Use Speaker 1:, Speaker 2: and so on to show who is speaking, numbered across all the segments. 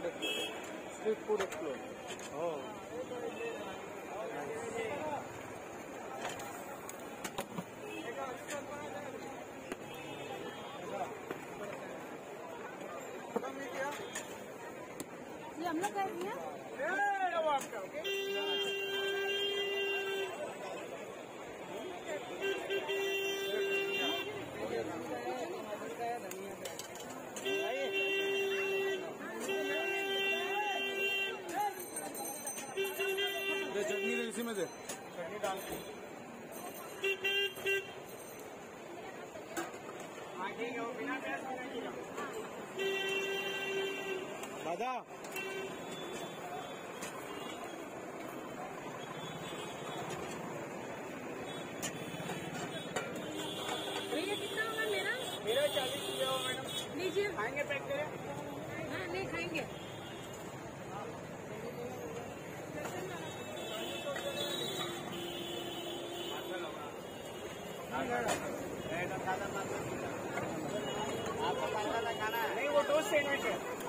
Speaker 1: Street food explore
Speaker 2: Oh.
Speaker 3: ये हम लोग कर दिया
Speaker 1: दे दादा।
Speaker 3: भैया कितना होगा मेरा?
Speaker 2: मेरा चालीस रुपये हो मैडम।
Speaker 3: लीजिए।
Speaker 2: खाएँगे पैक करें?
Speaker 3: हाँ नहीं खाएँगे।
Speaker 2: नहीं वो टोस्ट सैंडविच है।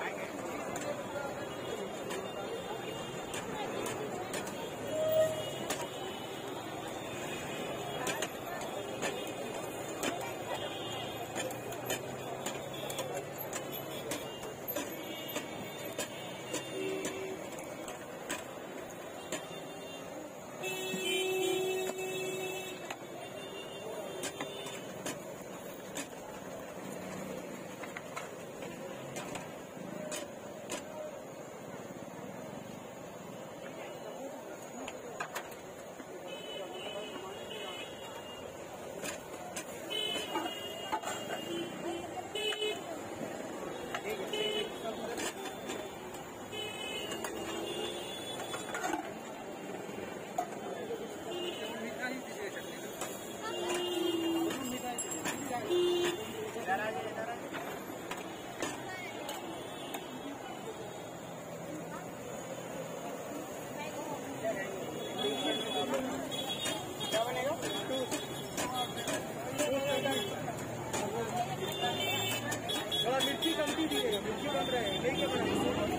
Speaker 2: थोड़ा मिर्ची कमती दीजिएगा मिर्ची कम रहे देखिए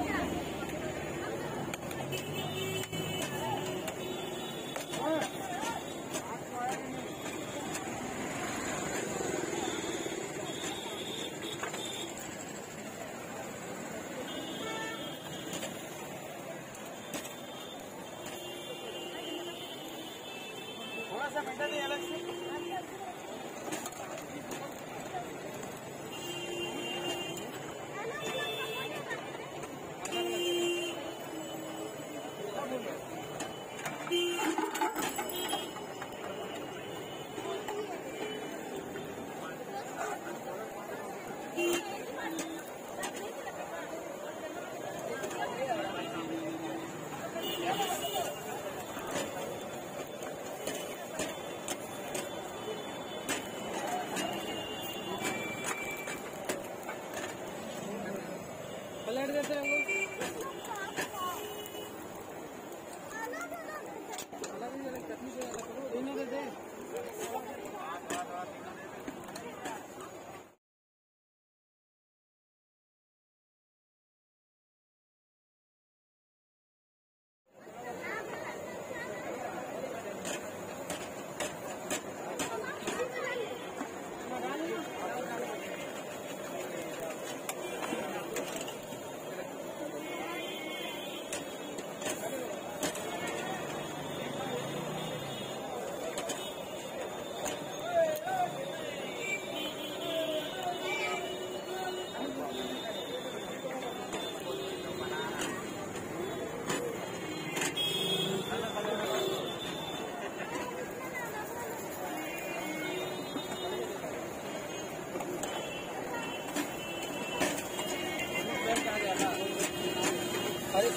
Speaker 1: पलट देते हैं वो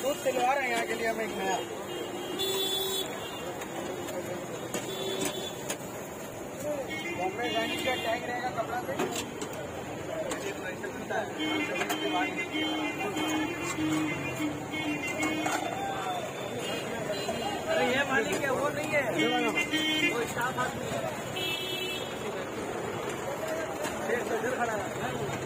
Speaker 2: अरे सूट सिलवा रहे हैं यहाँ के लिए हम एक नया। बॉम्बे जाने का टैग रहेगा कपड़ा पे अरे ये मालिक है, वो नहीं है। वो स्टाफ आदमी है। से खड़ा है।